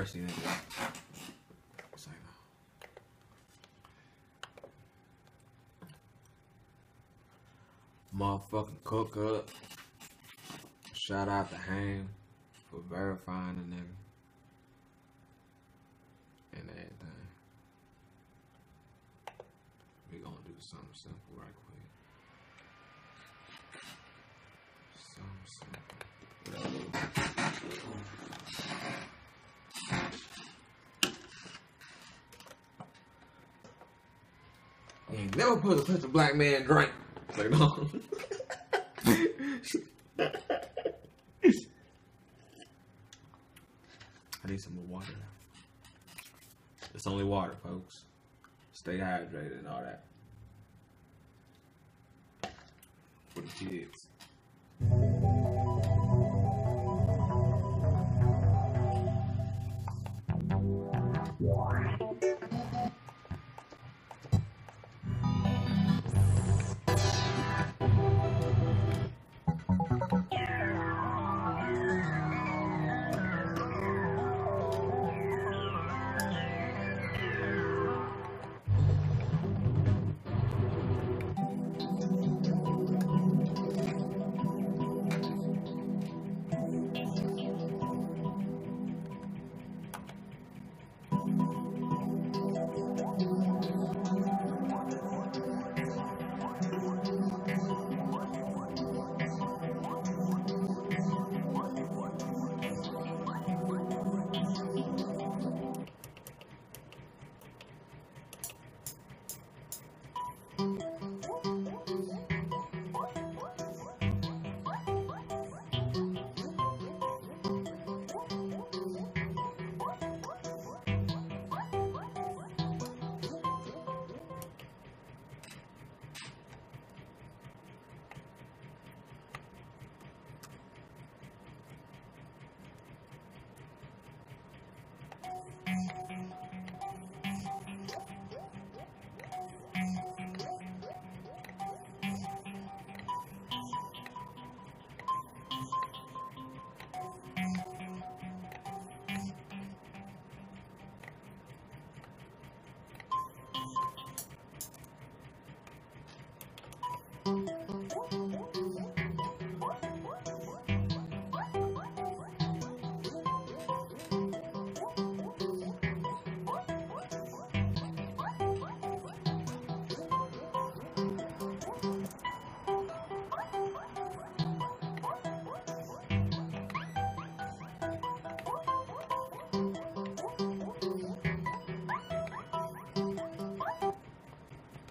mercy. Motherfucking cook up. Shout out to Ham for verifying the nigga. And everything. We gonna do something simple right quick. Something simple. Never put a touch a black man drink. Like, no. I need some more water. It's only water, folks. Stay hydrated and all that. For the kids.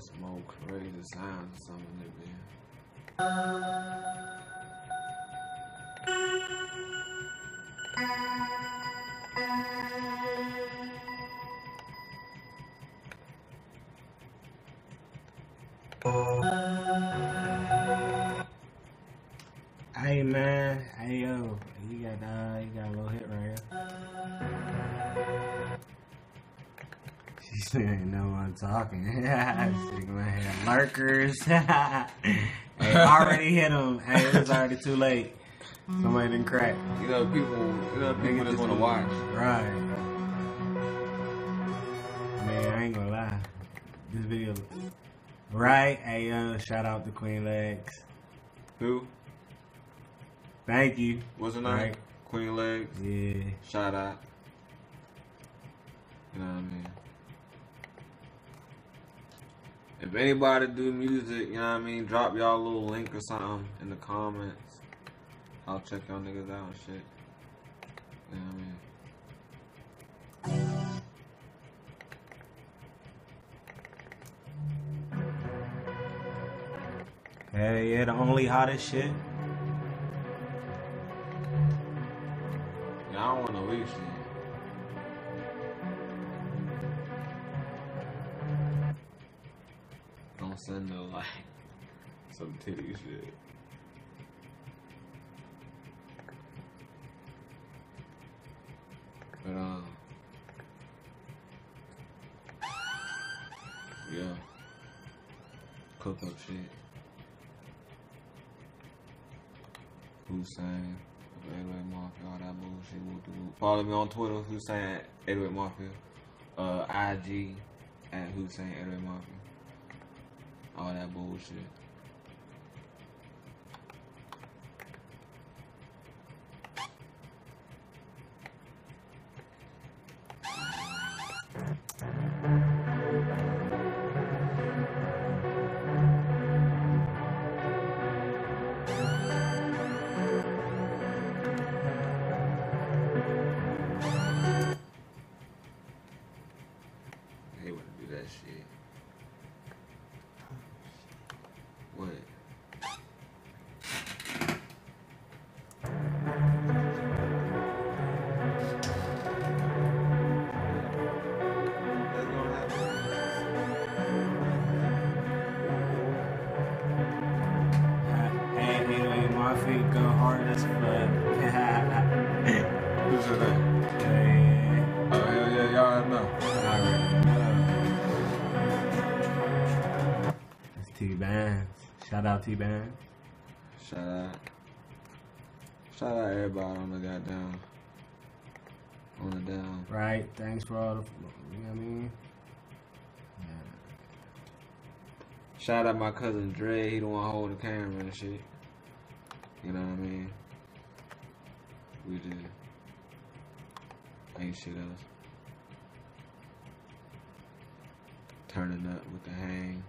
Some more crazy sounds or something man. Lurkers. hey, already hit them. Hey, it was already too late. Somebody didn't crack. You know, people, you know, people just want to watch. Right. Man, I ain't gonna lie. This video. Right? Hey, uh, shout out to Queen Legs. Who? Thank you. What's her name? Right. Queen Legs. Yeah. Shout out. You know what I mean? If anybody do music, you know what I mean, drop y'all a little link or something in the comments. I'll check y'all niggas out and shit. You know what I mean? Hey, yeah, the only hottest shit. Yeah, I don't want no weak shit. Send no like some titty shit. But um, yeah, cook up shit. Hussein, 808 Mafia, all that bullshit. Whoop. Follow me on Twitter, Hussein 808 Mafia. Uh, IG at Hussein 808 Mafia. All that bullshit. Shout out T-Bands. Shout out. Shout out everybody on the goddamn. On the down. Right? Thanks for all the, you know what I mean? Shout out my cousin Dre, he the one hold the camera and shit. You know what I mean? We did. Ain't shit else. Turning up with the hang.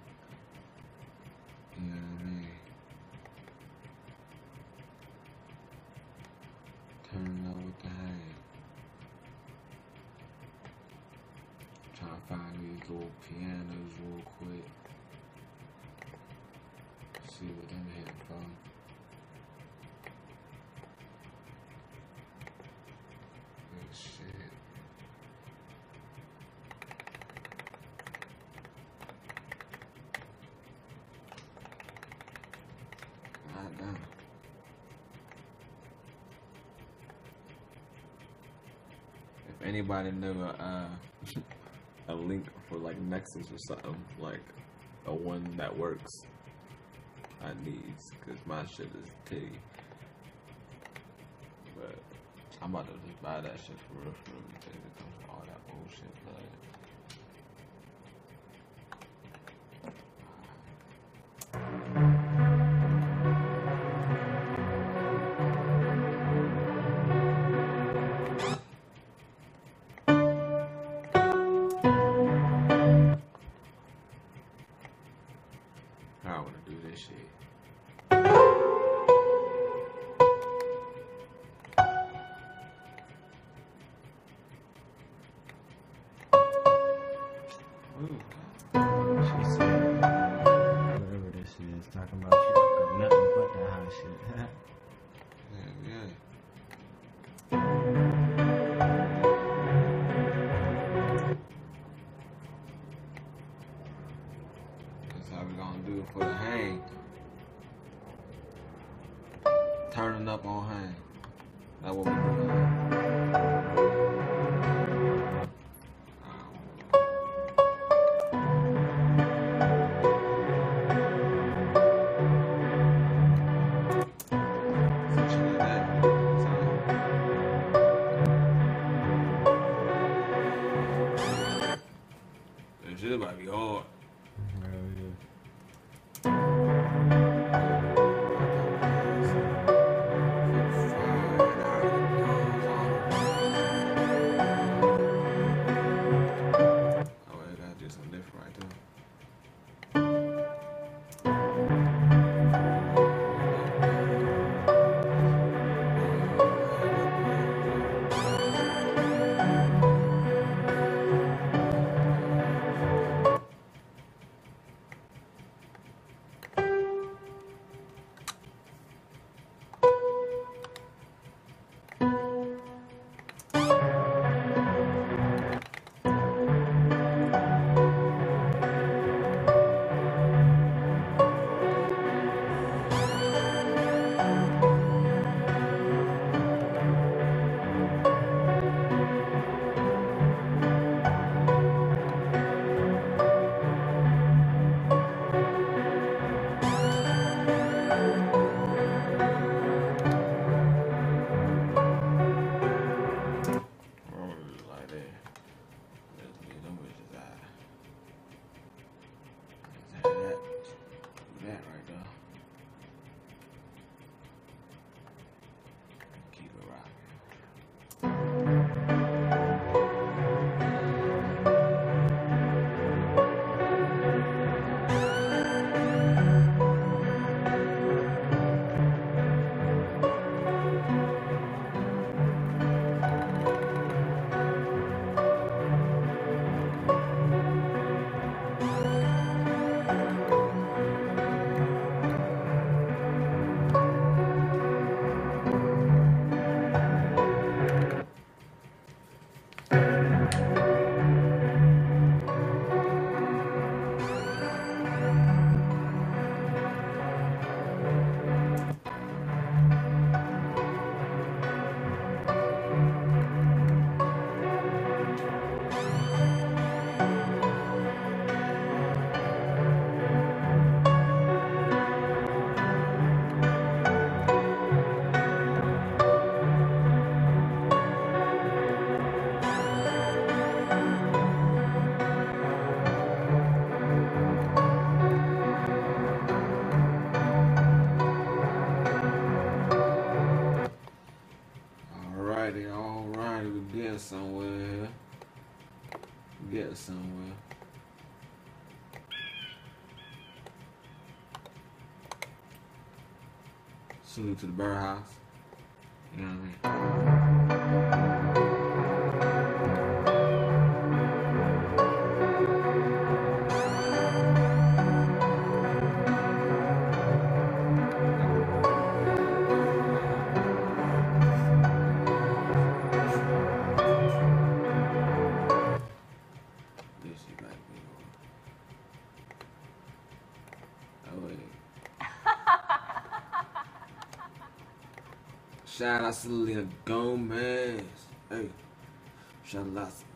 Up with the hang. Trying to find these little pianos real quick. See what them hitting from. Good shit. God damn. If anybody know a, uh, a link for like Nexus or something, like a one that works, I need because my shit is titty. But I'm about to just buy that shit for real, for real because all that bullshit. But shit like that hot shit. Yeah, yeah. Somewhere. Get somewhere. Salute to the birdhouse. You know what I Selena Gomez. Hey. Shout out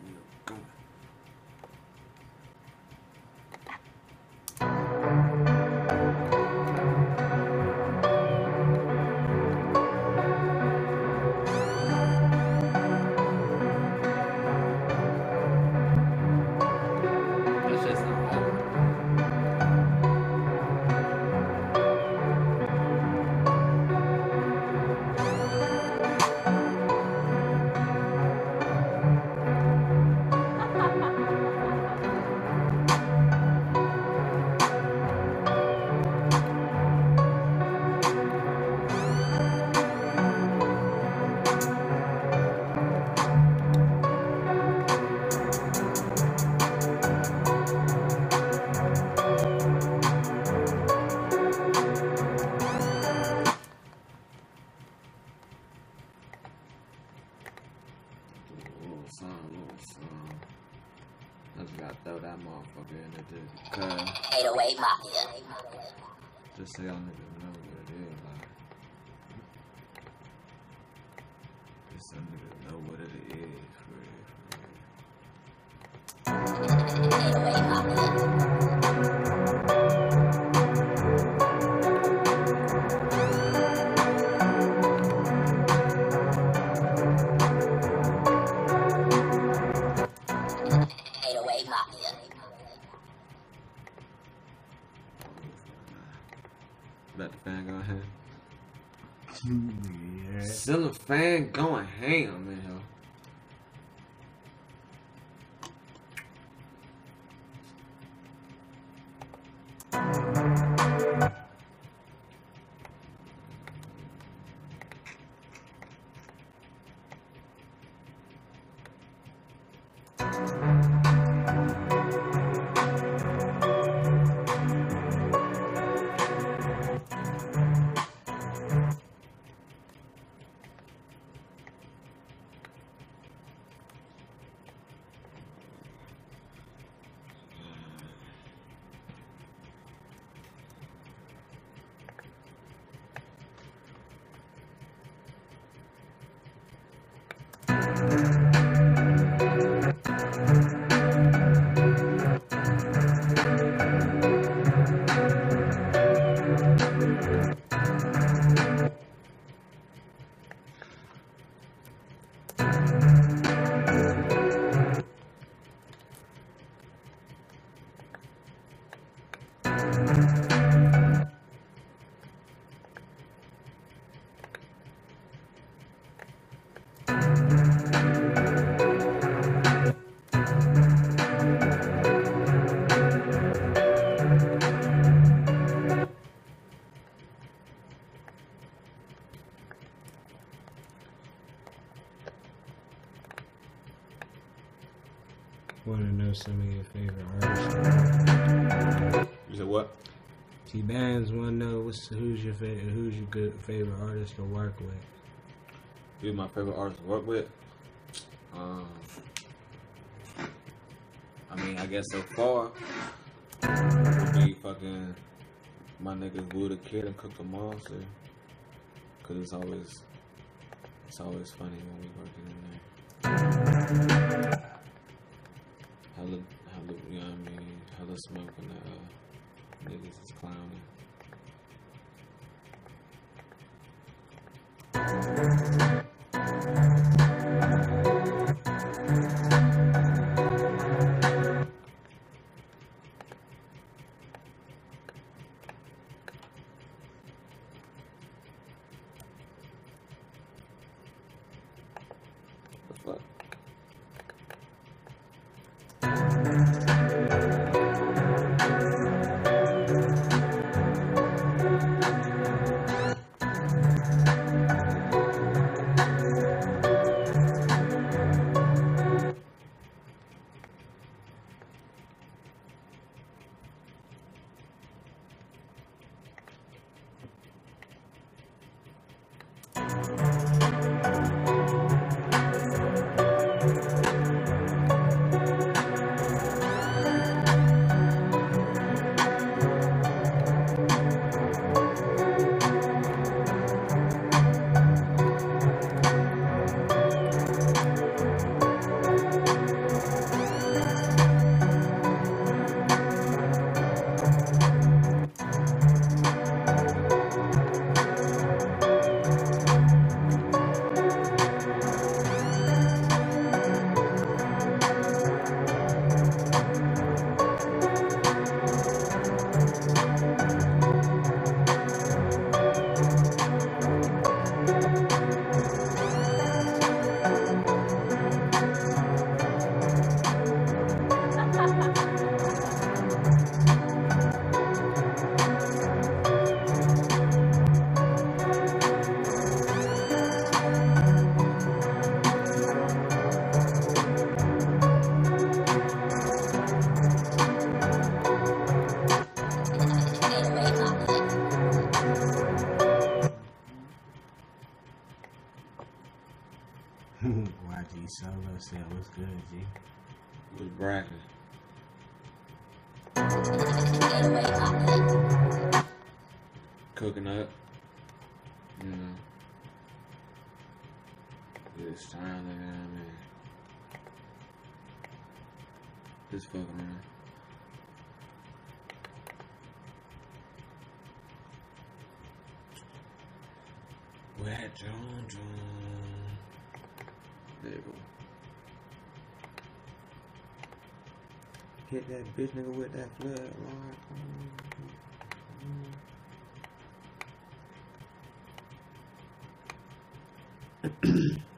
yeah. Still a fan going ham in here. Want to know some of your favorite artists? You said what? T bands want to know what's who's your favorite who's your good favorite artist to work with. Who's my favorite artist to work with? Um, I mean, I guess so far would be fucking my niggas Woo the Kid and Cook the Monster. Cause it's always it's always funny when we working in there. Hella, hella, you know what I Hella smoke when the uh, niggas is clowning. Hit that bitch nigga with that flood, Lord. Mm -hmm.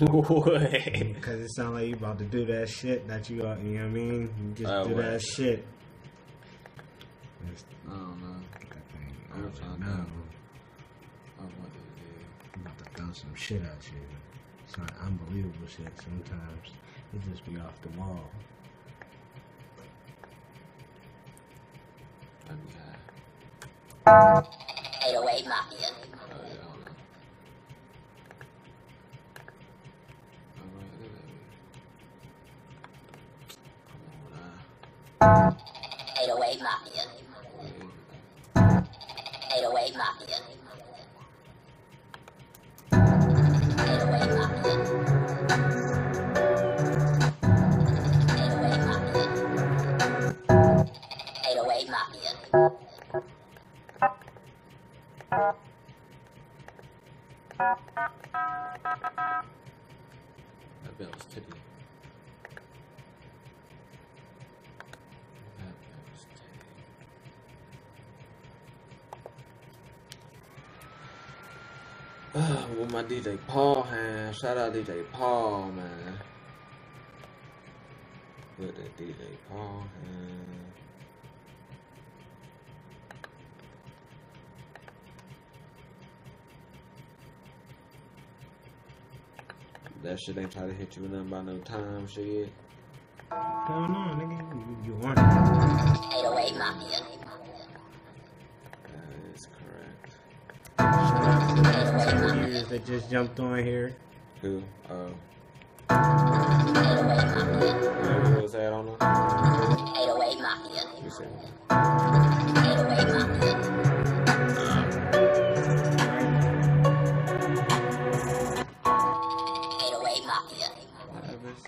what? Because mm, it sounds like you about to do that shit that you got, you know what I mean? You just Oh, do what? that shit. It's- I don't know. I I'm don't know. I want to do. I'm about to throw some shit at you. Some unbelievable shit sometimes. It just be off the wall. I be high. My DJ Paul hand. Shout out DJ Paul, man. With the DJ Paul hand. That shit ain't try to hit you with nothing by no time shit. Hell no, nigga. You, you want it. 808 Mafia. That just jumped on here. Who? Oh. 808 Mafia. Who was that on the? 808 Mafia. You said. 808 uh, Mafia. Eight oh eight Mafia. That bitch,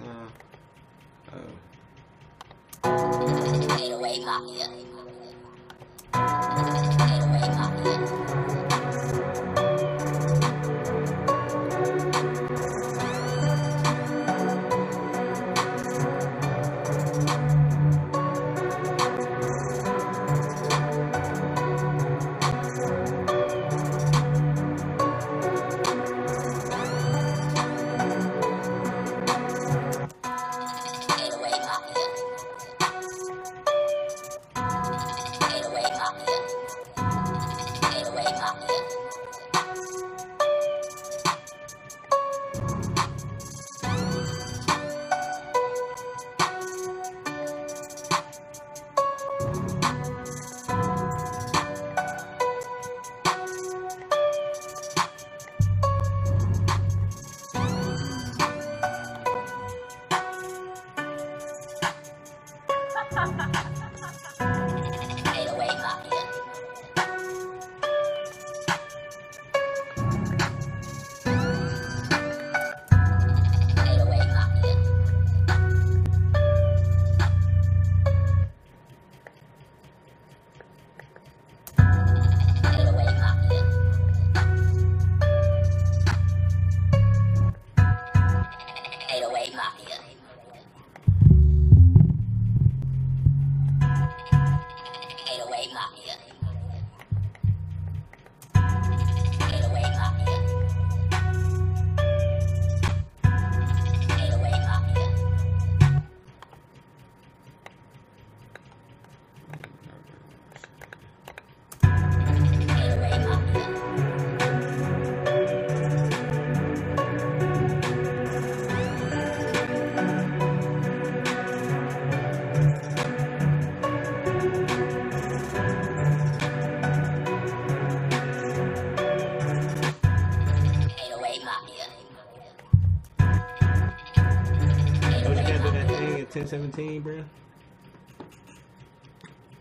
2017, bro.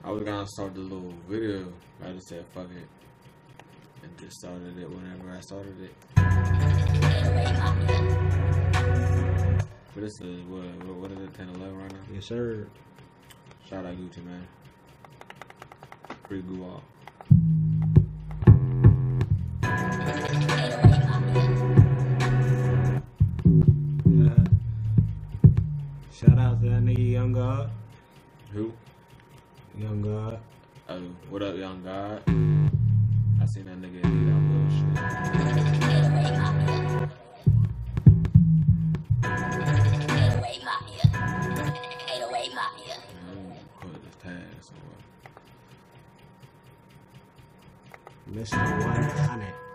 I was gonna start the little video. I just said fuck it. And just started it whenever I started it. But this is what, what is it, 10 11 right now? Yes, sir. Shout out Gucci Mane. Free Guwop. Shout out to that nigga Young God. Who? Young God. Oh, what up, Young God? I seen that nigga do that little shit. Put this tags on. Mr. 100.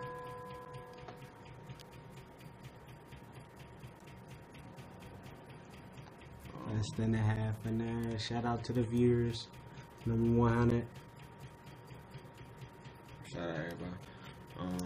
Less than a half an hour. Shout out to the viewers. Number 100. Shout out everybody. Um,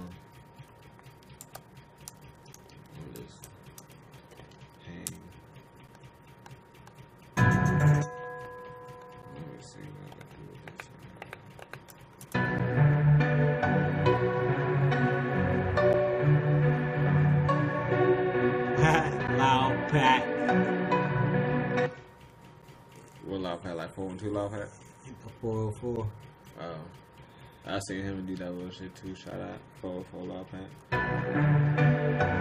let me loft had? Like two loft hat? 404. Oh. I seen him do that little shit too. Shout out 404 loft hat.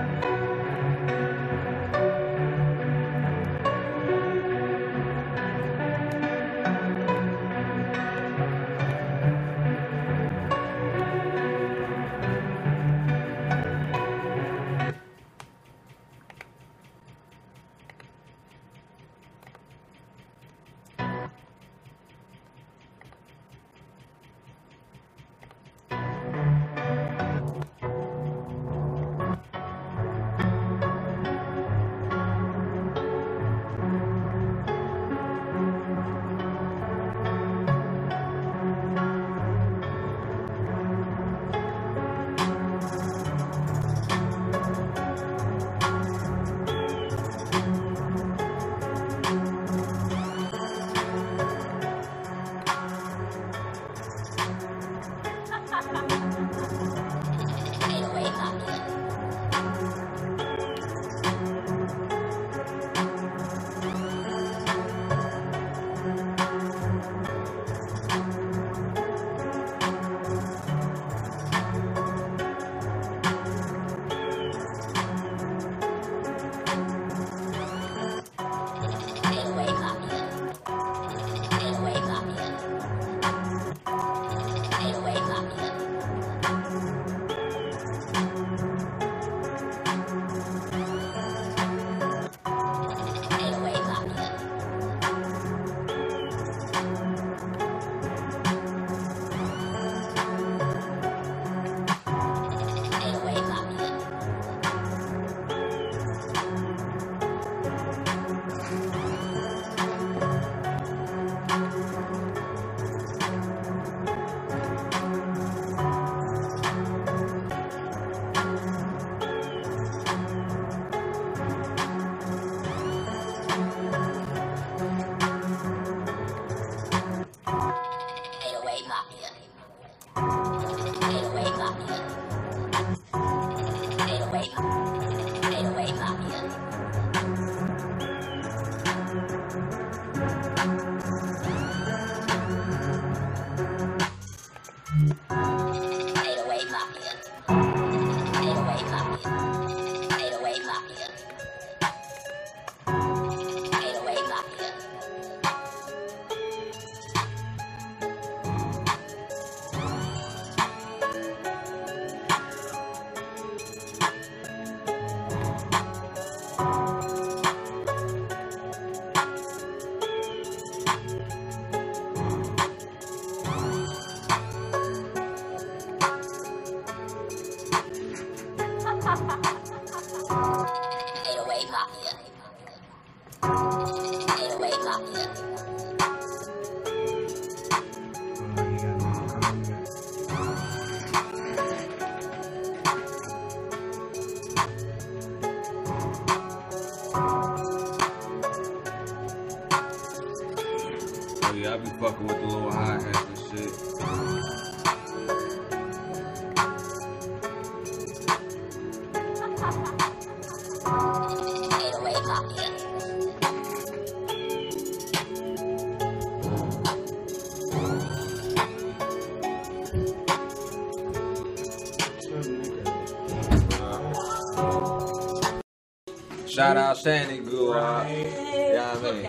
Shout out Shandy Good. Right. yeah, I mean.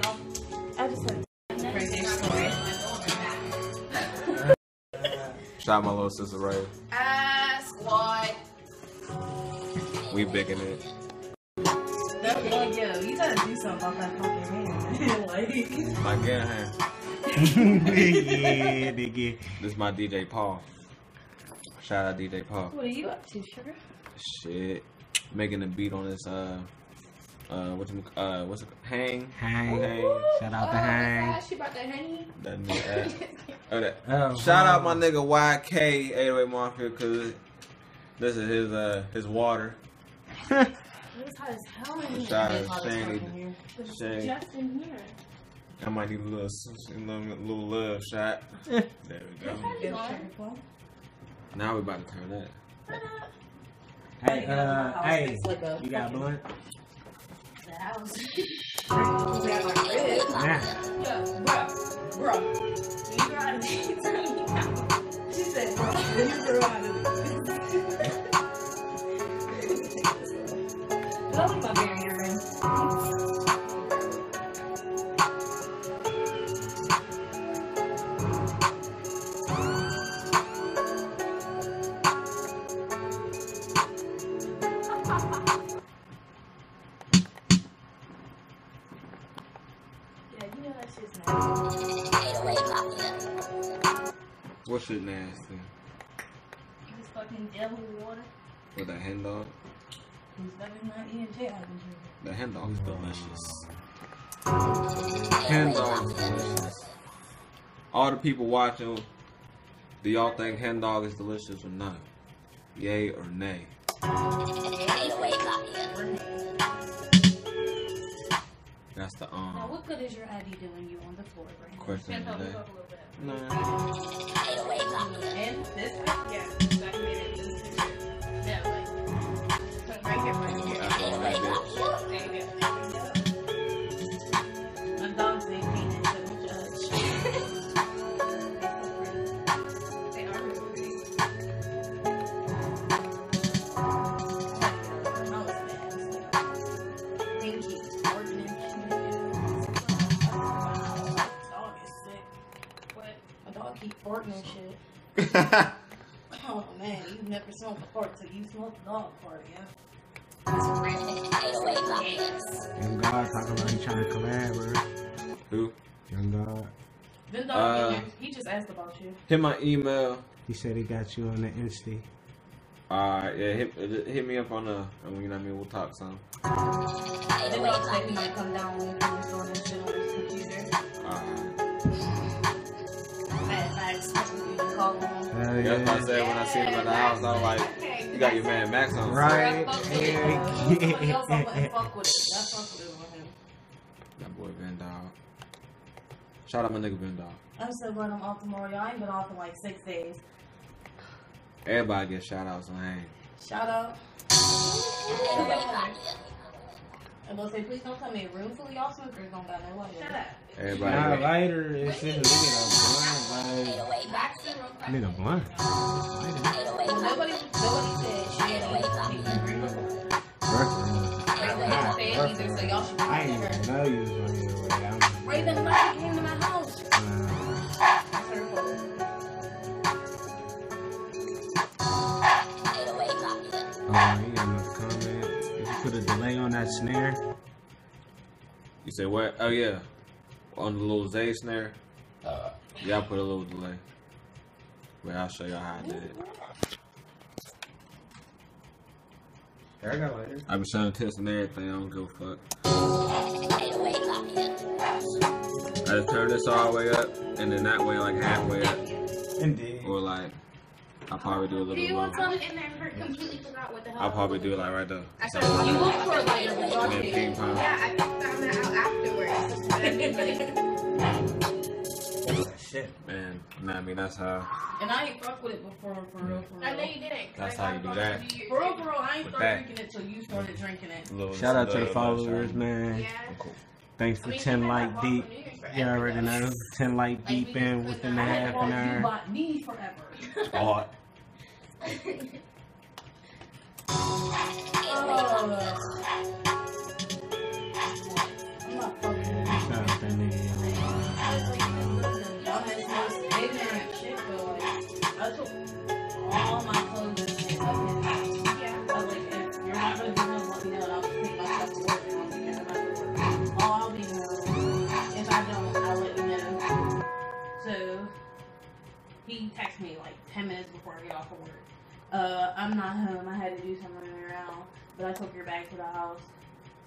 I just had Shout out my little sister Ray. Ah, squad. We bigging it. That one, yo, you gotta do something about that fucking man. like, My gang hand. yeah, nigga. This is my DJ Paul. Shout out DJ Paul. What are you up to, sugar? Shit, making a beat on this. Uh, uh, what's it? Uh, what's it? Hang. Hang. Hang. Shout out to Hang. She brought that honey. That nigga. oh, that. Oh, Shout out wow. my nigga YK 808 Mafia because this is his uh his water. It's hot as hell in here. Shout out Shane. fuck in here. It's Shane. Just in here. I might need a little, a little, little love shot. There we go. Get a sugar plum. Now we about to turn that. Hey, uh, hey, It's like you got a blunt? House. like ribs. Nah. Yeah, bro, bro. You go out of these. She said, you go out of these. Don't leave my in. Shit nasty? This fucking devil water. With that hen dog? Who's loving my ENJ I've been drinking. The hen dog's delicious. 808 Hen dog's Mafia. delicious. All the people watching, do y'all think hen dog is delicious or not? Yay or nay? That's the Now, um what good is your ID doing you on the floor, Brandon? question of the day. No. 808 Mafia. And this one? Yeah, so I can get it in this picture. Yeah, like, so right here, right here. That's all that bitch. Never smelled the fart till you smelled the dog fart, yeah? 808 Mafia. Young God talking about he trying to collab, bro. Who? Young God. Then dog, Uh, he just asked about you. Hit my email. He said he got you on the Insta. Alright, yeah, hit, hit me up on the, and you know what I mean, we'll talk some. Then 808 dog said he Mafia. come down when he was doing this shit on his computer. Alright. Mad Max, that's what you can call him. Hell That's what I yeah. said when I seen him at the house. I was like, you got your man Max on. Right. Fuck with it. Somebody else Yeah. wouldn't fuck with it. That's fuck with it with him. That boy Van Dog. Shout out my nigga Van Dog. I'm so glad I'm off tomorrow. I ain't been off in like six days. Everybody get shout outs on hang. Shout out. 808 Mafia. And they'll say, please don't tell me a room full of y'all smokers don't got no light. Shut up. Everybody Nah, get, lighter. It's just a nigga 808 Mafia. blunt. Like, nigga blunt. Lighter. 808 Nobody, Mafia. nobody said she had any Reference. Nobody said either, so y'all should be I ain't her. even know you was on your way. I'm Raven Knight came to my house. uh, delay on that snare, you say what? Oh yeah, on the little Zay snare. Uh-huh. Yeah, I put a little delay. Wait, I'll show y'all how I did it. there I got lighter. I be showing tips and everything. I don't give a fuck. I just turn this all the way up, and then that way like halfway up, Indeed. or like I probably do a little Do bit want lower. something in there? Her completely forgot what the hell. I'll probably do it like right there. I said, you look for it later, but y'all And then did. ping pong. Yeah, I found that out afterwards. Shit. Man, nah, I mean that's how. And I ain't fuck with it before, for real, for real. I know you didn't. 'cause That's how you do that. for New real, Eve. for real, I ain't started drinking it till you started drinking it. Little, Shout out to the followers, man. Yeah. Cool. Thanks I for mean, 10 you had light deep. ball for New Year's You already know. 10 light deep in within a half an bought you hour. bought me forever. He texted me like 10 minutes before I get off of work. Uh, I'm not home. I had to do some running around, but I took your bag to the house.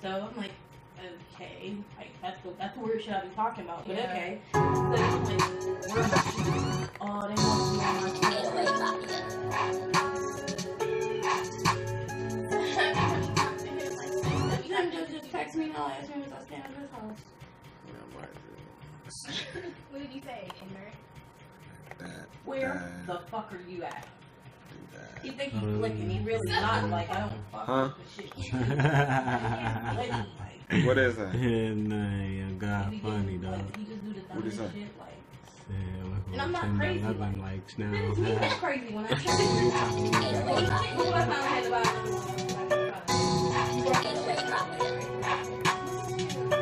So I'm like, okay, like that's the that's the weird shit I be talking about. But Yeah. okay. So I'm like, where are my Oh, they want me on my Get away from me. You can just, just text me now as soon as I stand at this house. Yeah, I might do What did you say, ignorant? Where that, the fuck are you at? Do that. He think he's flicking. He really not. Like I don't fuck Huh? with the shit. What is that? nah, yeah, God funny dog. like, he just do the What'd he say? shit. Like, Yeah, And I'm not crazy, 11, like- like now. then me that's crazy when I check it. Get away Look from me. what I found out about it. You brought Get away from me.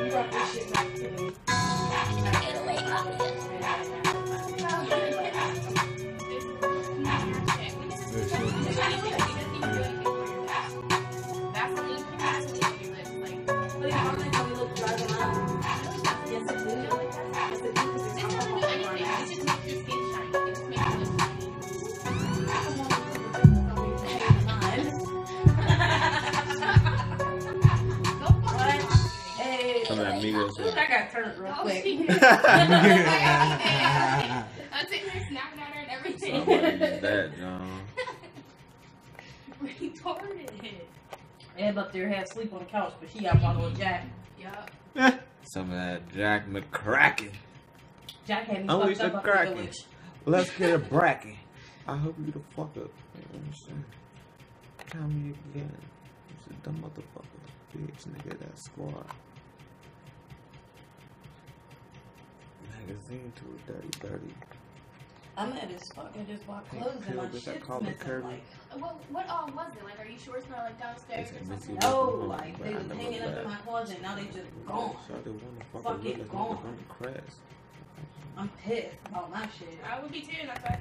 you brought this shit back to me. Get away from me. I got turned real quick. I'm sitting there snapping at her and everything. Somebody use that, John. Retarded. Eb up there had sleep on the couch, but she got a bottle of Jack. Yup. Some of that Jack McCracken. Jack had me Unleash fucked up up the village. Let's get a bracket. I hope you the fuck up. I understand. Count me again. It's a dumb motherfucker. Bitch, nigga, that squad. Magazine to a dirty, dirty. I'm at this fucking just bought clothes and Pill, my did that shit's missing. Like, What, what all was it? Like, are you sure it's not like downstairs or something? no, like they was hanging up in my closet. And now they just gone. So they want to fuck Fucking with us, gone. gone. to crash. I'm pissed about my shit. I would be too. That's what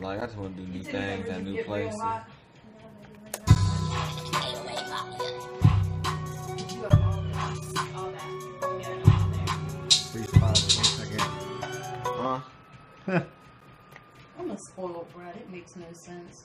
Like, I just want to do new things members at new places. hot? Get away from me. You have all this, all that. Yeah, all there. Freeze pause for one second. I'm a spoiled brat. It makes no sense.